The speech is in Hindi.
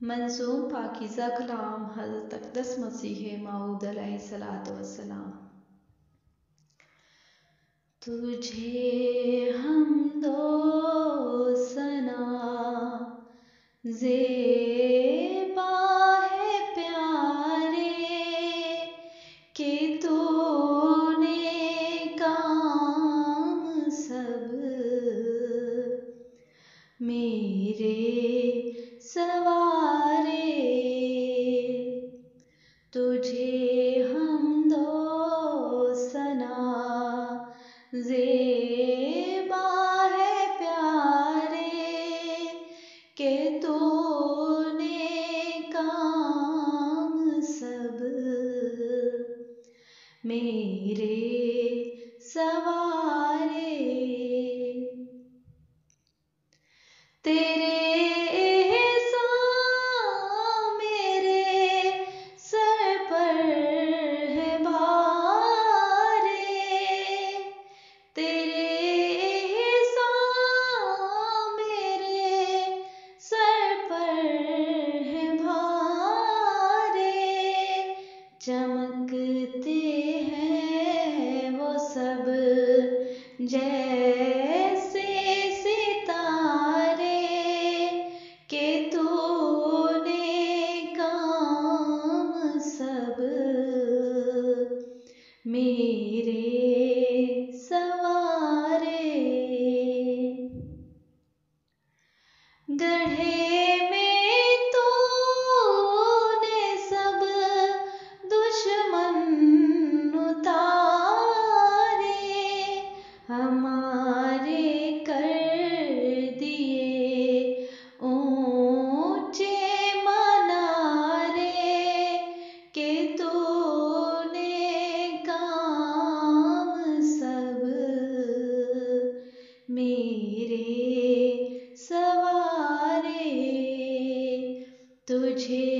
मंजूम पाकिज़ा कलाम हज़रत अक़दस मसीह माऊद वसलाम तुझे हम दो सना जेबा है प्यारे, कि तूने काम सब मेरे सवा काम सब। मेरे चमकते हैं वो सब। जैसे सितारे के तूने काम सब। मेरे हमारे कर दिए ऊँचे मनारे के तूने काम सब मेरे सवारे तुझे